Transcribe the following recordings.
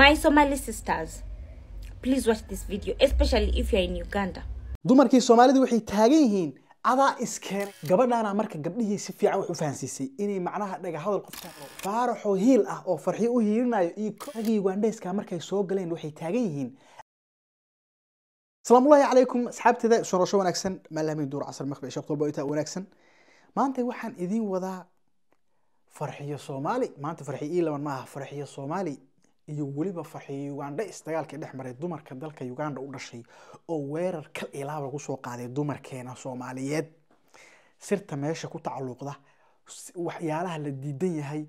My Somali sisters, please watch this video, especially if you're in Uganda. dumarkii soomaalidu waxay taagan yihiin adaa iskeenay gabadhaana marka gabdhihii si fiican wax u fahansiisay inay macnaha dhaga hadal qofka faaraxoo hiil ah oo farxiyo u hiilinayo iyo ragii ugandheeska markay soo galeen waxay taagan yihiin. Asalaamullahi calaykum asxaabteeda sorosho wanaagsan maalamin duur casar maqbi sheekh tolba intaa wanaagsan. Maanta waxaan idiin wadaa farxiyo soomaali maanta farxiyo ii laban maaha farxiyo soomaali iyo weliba farxiyo ugandha isdagaalkii dhex maray dumarka dalka uganda u dhashay oo weerar kal ilaaba lagu soo qaaday dumarkeena soomaaliyeed. Sirta meesha ku tacalluqda waxyaalaha la diidan yahay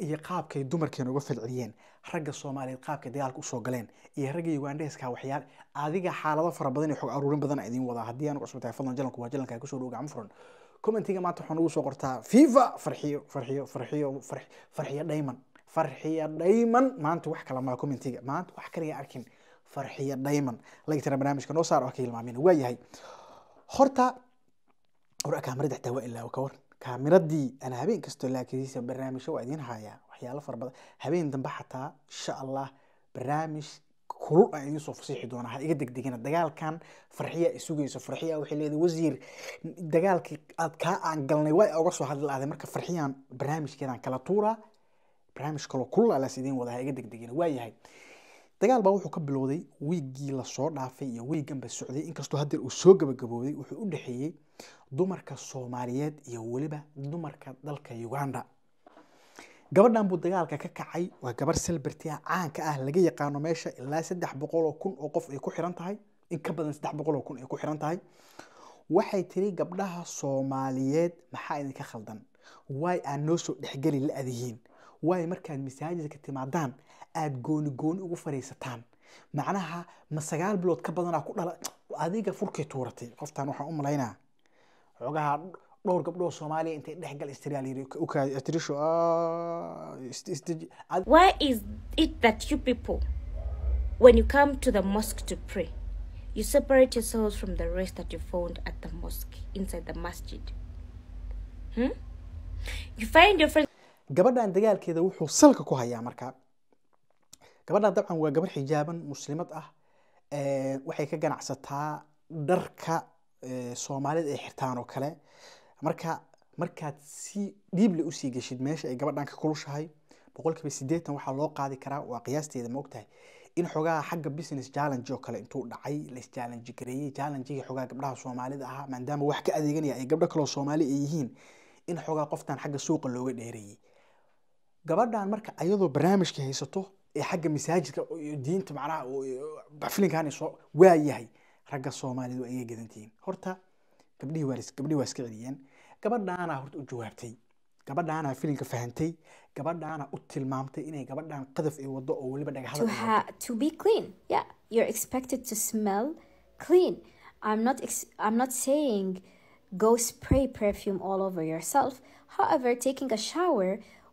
iyo qaabkay dumarkeena uga falceliyeen ragga soomaaliyeed qaabkay dagaalka u soo galeen iyo ragga ugandheeska waxyaal adiga xaalado fara badan iyo xog aruurin badan idiin wadaa haddii aan cusub tahay fadlan jalanku waa jalanka ku soo dhow gacmo commentiga maanta waxaa nagu soo qortaa fifa farxiyo farxiyo farxiyo farxiyo dhayman farxiyo dhayman maanta wax kala maa commentiga maanta wax kaliya arkin farxiyo dhayman laga tira barnaamijka noo saar oo ka hilmaamin waa horta hore kaamirada xitaa waa ilaa ka war. Kaamiradii ana habeen kastoo laakiinse barnaamijyo waa idiin hayaa waxyaalo fara badan. Habeen dambe xataa insha allah barnaamij kulul aan idiin soo fasiixi doonaa ha iga degdegina dagaalkan farxiya ay farxiya waxay leedahay wasiir dagaalkii aad kaa aan galnay waa oga soo hadli lahday marka farxiyaan barnaamijkeedaan kala tuuraa barnaamij kaloo kulul alaas idiin wada ha iga degdegina waa yahay dagaal baa wuxuu ka bilowday wiiggii la soo dhaafay iyo wiigganba socday. Inkastoo haddeer uu soo gabagabooday wuxuu u dhexeeyey dumarka soomaaliyeed iyo weliba dumarka dalka uganda. Gabadhan buu dagaalka ka kacay. Waa gabar selberti ah caanka ah laga yaqaano meesha ilaa saddex boqol oo kun oo qof ay ku xiran tahay. In ka badan saddex boqol oo kun ay ku xiran tahay. Waxay tiri gabdhaha soomaaliyeed maxaa idinka khaldan? Waay aan noo soo dhexgeli la adihiin waay markaad masaajidka timaadaan aada gooni gooni ugu fariisataan macnaha ma sagaal bilood ka badanaa ku dhala adiga furkay tuuratay qoftan waxaan u malaynaa xoogaha dhowr gabdhoo soomaaliya intay dhexgal istiraal yiri tirisho Why is it that you people, when you come to the mosque to pray, you separate yourselves from the rest that you found at the mosque, inside the masjid? Hmm? You find your friends. Gabadhan dagaalkeeda wuxuu salka ku hayaa markaa gabadhan dabcan waa gabar xijaaban muslimad ah waxay ka ganacsataa dharka soomaalida ay xirtaan oo kale. Marka markaad si dhiible u sii geshid meesha ay gabadhan kulushahay boqolkiiba sideetan waxaa loo qaadi karaa waa qiyaasteeda ma ogtahay in xogaha xagga business challenge oo kale intuu dhacay lais challenge gareeyey challengegii xogaha gabdhaha soomaalida ahaa maadaama wax ka adeeganaya ay gabdho kaloo soomaali ay yihiin in xogaa qoftan xagga suuqa looga dheereeyey gabadhan marka ayadoo barnaamijka haysato ee xagga masaajidka diinta macnaha filinkan soo waa yahay ragga soomaalidu ayay gadantihiin horta gabdhihii waa gabdhihii waa iska celiyeen gabadhaana horta u jawaabtay gabadhaana filinka fahantay gabadhaana u tilmaamtay inay gabadhan qadaf ay wado oo weliba dhagaxada ha- to be clean. Yeah, you're expected to smell clean. I'm not ex- I'm not saying go spray perfume all over yourself. However, taking a shower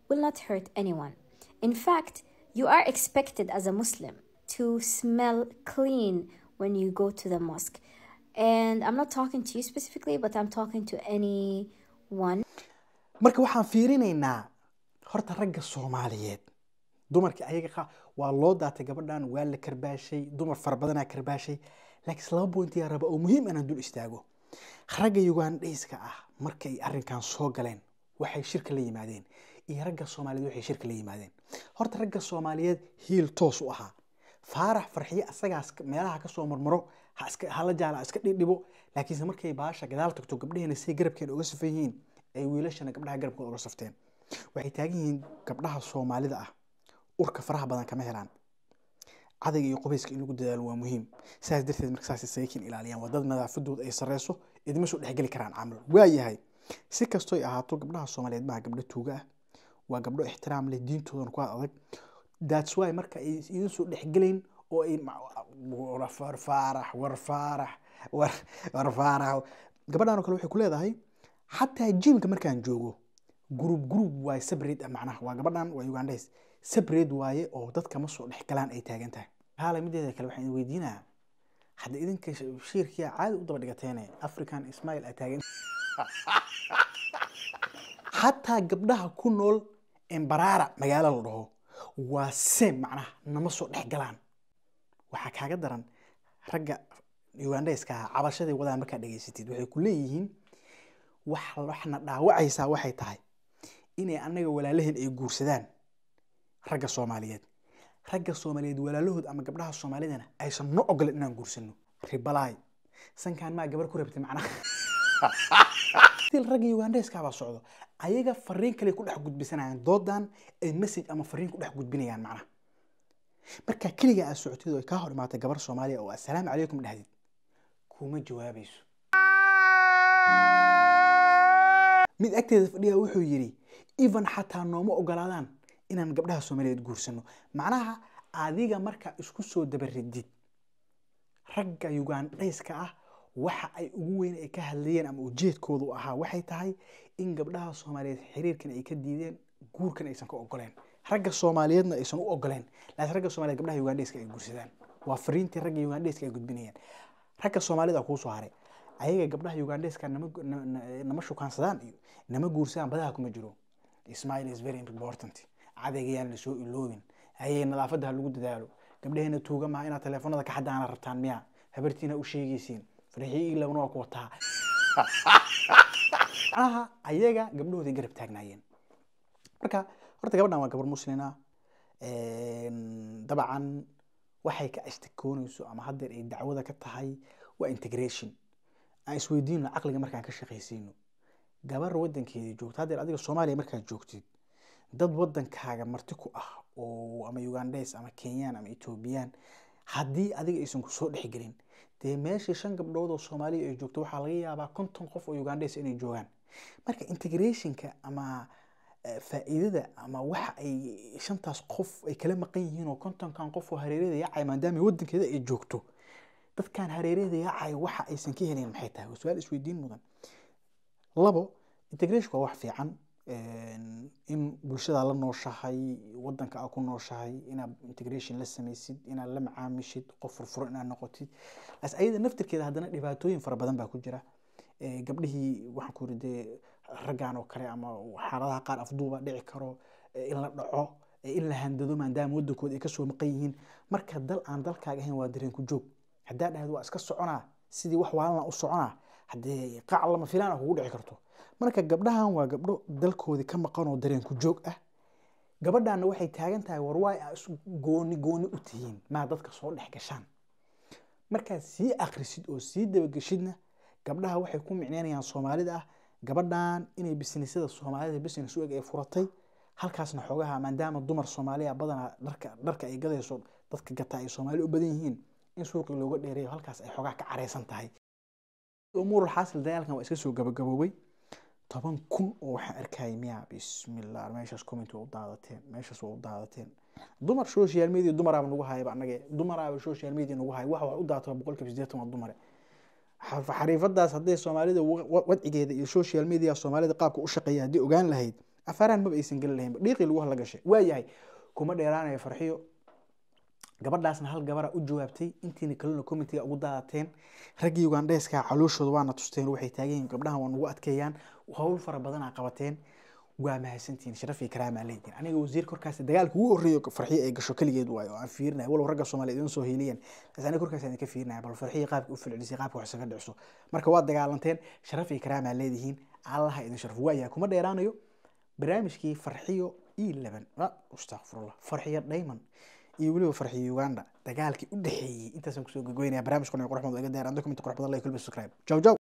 will not hurt anyone. In fact, you are expected as a Muslim to smell clean when you go to the mosque. And I'm not talking to you specifically, but I'm talking to anyone. Marka waxaan fiirinaynaa horta ragga soomaaliyeed. Dumarka ayaga qa waa loo daatay gabadhan waa la karbaashay dumar fara badanaa karbaashay. Laakiin laba bointiyaa raba oo muhiim inaan dul istaago. Ragga ugandhayska ah markay arrinkan soo galeen waxay shirka la yimaadeen iyo ragga soomaaliyeed waxay shirka la yimaadeen. Horta ragga soomaaliyeed hiil toos u ahaa. Faarax farxiye asagaas meelaha ka soo marmaro hala jaala iska dhidhibo. Laakiinse markay baasha gadaal tagto gabdhaheena say garabkeena uga safan yihiin ay wiilashana gabdhaha garabkooda uga safteen. Waxay taagan yihiin gabdhaha soomaalida ah urka faraha badan kama helaan. Cadayga iyo qubayska in lagu dadaalo waa muhiim. Sidaas darteed marka saas isaga ilaaliyaan waa dad nadaafadooda ay sareyso idima soo dhexgeli karaan camal. Waa yahay si kastoy ahaato gabdhaha soomaaliyeed baa gabdho tuuga ah waa gabdho ixtiraam leh diintoodan ku adag. That's why marka ay idin soo dhexgelayn oo ay war faarax war faarax war war faarax. Gabadhan kale waxay ku leedahay xataa jiimka markaan joogo group group waaye separate ah macnaha waa gabadhan waa ugandhays separate waaye oo dadka ma soo dhex galaan ay taagan tahay. Haala mideeda kale waxaan weydiinaa hadda idinka shiirkiya caadi u daba dhigateene african ismail aa taagan. Xataa gabdhaha ku nool embaraara magaalo la dhaho waa sem macnaha nama soo dhex galaan. Waxaa kaaga daran ragga ugandhayska ah cabashaday wadaan markaa dhegaysatid waxay ku leeyihiin wax waxna dhaawacaysaa waxay tahay inay annaga walaalaheen ay guursadaan ragga soomaaliyeed. Ragga soomaaliyeed walaalahood ama gabdhaha soomaalidana aysan no ogolan inaan guursano ribalaay sankaan maa gabar ku rabtay macnaha til ragga ugandheska baa socdo. Ayaga fariin kale ku dhex gudbisanayaan doodan ay message ama fariin ku dhex gudbinayaan macnaha. Markaa keliga aad socotid oo ay kaa hor imaatay gabar soomaaliya oo assalaamu calaykum dhahdid kuma jawaabayso mid agteeda fadhiya wuxuu yidhi even xataa nooma ogolaadaan inaan gabdhaha soomaaliyeed guursano macnaha adiga markaa isku soo dabaridid ragga ugandhayska ah waxa ay ugu weyn ay ka hadlayeen ama ujeedkoodu ahaa waxay tahay in gabdhaha soomaaliyeed xiriirkan ay ka diideen guurkan aysan ka ogoleen ragga soomaaliyeedna aysan u ogoleen laakiin ragga soomaliyeed gabdhaha ugandhayska ay guursadaan. Waa fariintii ragga ugandhayska ay gudbinayaan ragga soomaalida kuusoo haray ayaga gabdhaha ugandhayska nama na- na- nama shukaansadaan iyo nama guursadaan badaha kuma jiro. Ismail is very important. Cadayga la soo iloobin. Hayay nadaafadda ha lagu dadaalo. Gabdhaheena tuuga maha inaad teleefonada ka xadaana rabtaan miya habartiina u sheegaysiin farxii ilabna waa ku wataa macnaha ayaga gabdhahooday garab taagnaayeen. Marka horta gabadhan waa gabar muslina dabcan waxay ka ashtakoonayso ama haddeer ay dacwada ka tahay waa integration. Aan isweydiino caqliga markaan ka shaqaysiino gabar wadankeedii joogta haddeer adiga soomaaliya markaad joogtid dad wadankaaga marti ku ah oo ama ugandhes ama kenyaan ama ethoobiyan haddii adiga aysan ku soo dhexgelin dee meeshii shan gabdhood oo soomaaliya ay joogto waxaa laga yaabaa konton qof oo ugandhes inay joogaan. Marka integrationka ama eh, faa'iidada ama waxa ay shantaas qof ay kala maqan yihiin oo kontonkan qof oo hareerada yaacay maadaama wadankeeda ay joogto dadkan hareerada yaacay waxa aysan ka helin maxay tahay? Waa su'aal isweydiin mudan. Labo integration waa wax fiican in bulshada la nooshahay wadanka aad ku nooshahay inaad integration la samaysid inaad la macaamishid qof furfuran inaad noqotid. Las ayada naftirkeeda haddana dhibaatooyin fara badan baa ku jira. Gabdhihii waxaan ku yidhi dee raggan oo kale ama xaaladaha qaar afduuba dhici karo in la dhaco in la handado maadaama wadankooda ay ka soo maqan yihiin. Marka dal aan dalkaaga ahayn waa dareen ku joog. Haddaa dhahdo waa iska soconaa. Sidii wax waalana u soconaa. Haddee qaac lama filaana kugu dhici karto marka gabdhahan waa gabdho dalkoodii ka maqan oo dareen ku joog ah. Gabadhaana waxay taagan tahay war waay aa isu gooni gooni u tihiin maa dadka soo dhex gashaan. Markaad sii akrisid oo sii dabageshidna gabdhaha waxay ku micneynayaan soomaalida ah. Gabadhan inay bisinisada soomaalida business u ay furatay halkaasna xoogaha maadaama dumar soomaaliya badanaa dharka ay gadayso dadka gata ay soomaali u badan yihiin in suuqi looga dheereeyo halkaas ay xoogaha ka careysan tahay. Umuurul xaasil dagaalkan waa iska soo gabagaboobay toban kun oo waxaan arkayay miya bismillah meeshaas comment waa u meeshaas waa u dumar social media dumaraaba nagu hayaba annage dumaraaba social media nagu haya wax wax u daataba boqolkiiba siddeetan waa dumare. Xariifadaas hadday soomaalida wa- wa- wadcigeeda iyo social media soomaalida qaabka u haddii ogaan lahayd afaaraan maba aysan geli lahaynba dhiiqii lagu hala gashay. Waayahay kuma dheeraanayo farxiyo. Gabadhaasna hal gabara u jawaabtay intiina kalena commentiga ugu daadateen. Raggii ugandheeska calooshooda waana tusteen waxay taagan yihiin gabdhahan waa nagu adkeeyaan hawl fara badanaa qabateen. Waa mahadsantihiin sharaf iyo karaamaa leediin aniga wasiir korkaas dagaalka ugu horreeyo farxiyo ay gasho keligeed waayo. Oo aan fiirinaya walow ragga soomaaliya idin soo hiiliyeen. Bas aniga korkaas aan fiirinaya bal farxiyo qaabka u filcilisay qaabka wax isaga dhicso. Marka waad dagaalanteen sharaf iyo karaamaa leedihiin allaha idin sharaf. Waayahay kuma dheeraanayo? Barnaamijkii farxiyo e laban astaqfirullah farxiyo dhayman iyo weliba farxiyo uganda. Dagaalkii u dhexeeyey intaasaan ku soo gogoynaya barnaamijkan badan iga dheeraan document qurux badan like kulba subscribe. Jaw jaw